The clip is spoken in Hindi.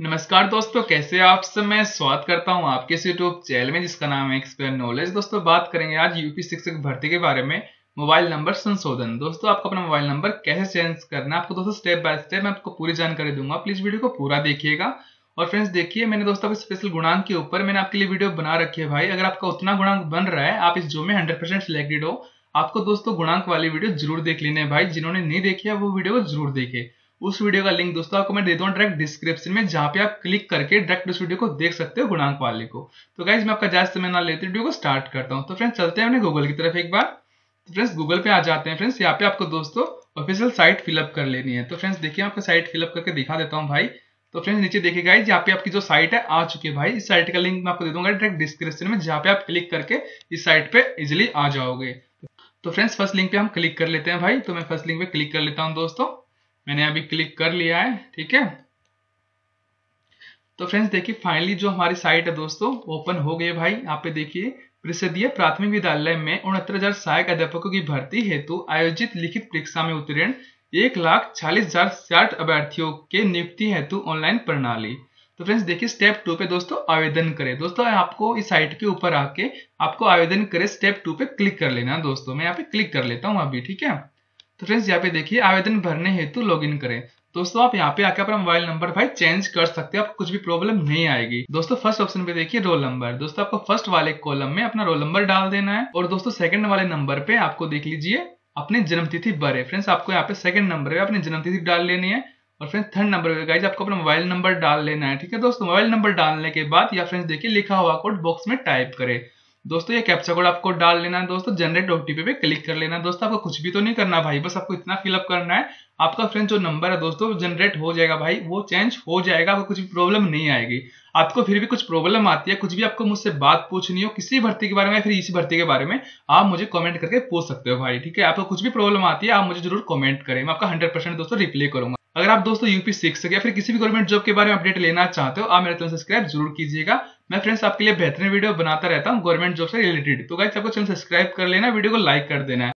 नमस्कार दोस्तों, कैसे आप सब? मैं स्वागत करता हूँ आपके इस यूट्यूब चैनल में, जिसका नाम है एक्सप्लेन नॉलेज दोस्तों, बात करेंगे आज यूपी शिक्षक भर्ती के बारे में, मोबाइल नंबर संशोधन। दोस्तों, आपको अपना मोबाइल नंबर कैसे चेंज करना है, आपको दोस्तों स्टेप बाय स्टेप मैं आपको पूरी जानकारी दूँगा। प्लीज़ वीडियो को पूरा देखिएगा। और फ्रेंड्स देखिए, मैंने दोस्तों आपके स्पेशल गुणांक के ऊपर मैंने आपके लिए वीडियो बना रखी है भाई। अगर आपका उतना गुणांक बन रहा है, आप इस जो में हंड्रेड परसेंट सिलेक्टेड हो, आपको दोस्तों गुणांक वाली वीडियो ज़रूर देख लेने भाई। जिन्होंने नहीं देखी है, वो वीडियो ज़रूर देखे। उस वीडियो का लिंक दोस्तों आपको मैं दे दूँ डायरेक्ट डिस्क्रिप्शन में, जहाँ पे आप क्लिक करके डायरेक्ट उस वीडियो को देख सकते हो गुणांक वाले को। तो गाइज़ मैं आपका ज़्यादा समय ना लेते वीडियो को स्टार्ट करता हूँ। तो फ्रेंड्स चलते हैं अपने गूगल की तरफ़ एक बार। तो फ्रेंड्स गूगल पे आ जाते हैं फ्रेंड्स यहाँ पे आपको दोस्तों ऑफिशियल साइट फिलअप कर लेनी है। तो फ्रेंड्स देखिए आपको साइट फिलअप करके दिखा देता हूँ भाई। तो फ्रेंड्स नीचे देखिए गाइज़ यहाँ पे आपकी जो साइट है, आ चुकी है भाई। इस साइट का लिंक मैं आपको दे दूँगा डायरेक्ट डिस्क्रिप्शन में, जहाँ पे आप क्लिक करके इस साइट पे इजिली आ जाओगे। तो फ्रेंड्स फ़र्स्ट लिंक पे हम क्लिक कर लेते हैं भाई। तो मैं फ़र्स्ट लिंक पे क्लिक कर लेता हूँ दोस्तों। मैंने अभी क्लिक कर लिया है, ठीक है? तो फ्रेंड्स देखिए फाइनली जो हमारी साइट है दोस्तों ओपन हो गई भाई। यहाँ पे देखिए परिषदीय प्राथमिक विद्यालय में उनहत्तर हज़ार सहायक अध्यापकों की भर्ती हेतु आयोजित लिखित परीक्षा में उत्तीर्ण एक लाख चालीस हज़ार साठ अभ्यर्थियों के नियुक्ति हेतु ऑनलाइन प्रणाली। तो फ्रेंड्स देखिए स्टेप टू पे दोस्तों आवेदन करें। दोस्तों, आपको इस साइट के ऊपर आके आपको आवेदन करें स्टेप टू पे क्लिक कर लेना दोस्तों। मैं यहाँ पे क्लिक कर लेता हूँ अभी, ठीक है? तो फ्रेंड्स यहाँ पे देखिए, आवेदन भरने हेतु लॉगिन करें। दोस्तों, आप यहाँ पे आकर अपना मोबाइल नंबर भाई चेंज कर सकते हो, आपको कुछ भी प्रॉब्लम नहीं आएगी। दोस्तों फ़र्स्ट ऑप्शन पे देखिए रोल नंबर दोस्तों, आपको फ़र्स्ट वाले कॉलम में अपना रोल नंबर डाल देना है और दोस्तों सेकंड वाले नंबर पे आपको देख लीजिए, अपनी जन्मतिथि बड़े फ्रेंड्स आपको यहाँ पे सेकंड नंबर पे अपनी जन्मतिथि डाल लेनी है और फ्रेंड्स थर्ड नंबर पे गाइज़ आपको अपना मोबाइल नंबर डाल लेना है। ठीक है दोस्तों मोबाइल नंबर डालने के बाद या फ्रेंड्स देखिए लिखा हुआ कोड बॉक्स में टाइप करे। दोस्तों, ये कैप्चा कोड आपको डाल लेना है दोस्तों जनरेट ओटीपी पे क्लिक कर लेना है दोस्तों, आपको कुछ भी तो नहीं करना भाई, बस आपको इतना फिलअप करना है। आपका फ्रेंड जो नंबर है दोस्तों जनरेट हो जाएगा भाई, वो चेंज हो जाएगा, आपको कुछ भी प्रॉब्लम नहीं आएगी। आपको फिर भी कुछ प्रॉब्लम आती है, कुछ भी आपको मुझसे बात पूछनी हो, किसी भर्ती के बारे में फिर इसी भर्ती के बारे में, आप मुझे कमेंट करके पूछ सकते हो भाई, ठीक है? आपको कुछ भी प्रॉब्लम आती है, आप मुझे ज़रूर कमेंट करें, मैं आपका हंड्रेड परसेंट दोस्तों रिप्लाई करूँगा। अगर आप दोस्तों यूपी सीख सके या फिर किसी भी गवर्नमेंट जॉब के बारे में अपडेट लेना चाहते हो, आप मेरे चैनल सब्सक्राइब ज़रूर कीजिएगा। मैं फ्रेंड्स आपके लिए बेहतरीन वीडियो बनाता रहता हूँ गवर्नमेंट जॉब से रिलेटेड तो गाइस आपको चैनल सब्सक्राइब कर लेना वीडियो को लाइक कर देना है।